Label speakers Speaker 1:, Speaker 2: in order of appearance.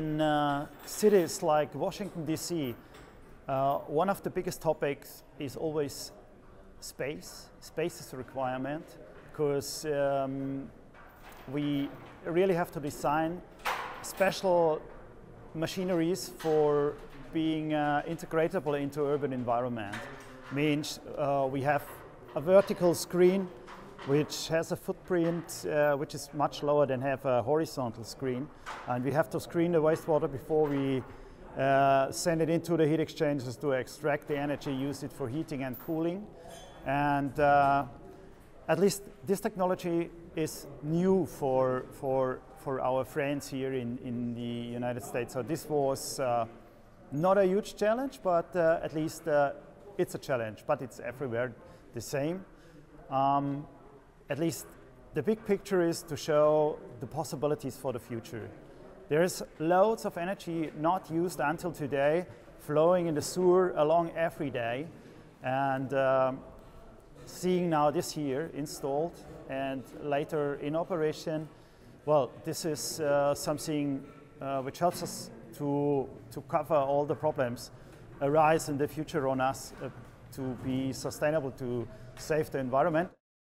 Speaker 1: in uh, cities like Washington, D.C., uh, one of the biggest topics is always space. Space is a requirement because um, we really have to design special machineries for being uh, integratable into urban environment. Means uh, we have a vertical screen which has a footprint uh, which is much lower than have a horizontal screen. And we have to screen the wastewater before we uh, send it into the heat exchangers to extract the energy, use it for heating and cooling. And uh, at least this technology is new for, for, for our friends here in, in the United States. So this was uh, not a huge challenge, but uh, at least uh, it's a challenge, but it's everywhere the same. Um, at least the big picture is to show the possibilities for the future. There's loads of energy not used until today flowing in the sewer along every day. And um, seeing now this here installed and later in operation, well, this is uh, something uh, which helps us to, to cover all the problems arise in the future on us uh, to be sustainable, to save the environment.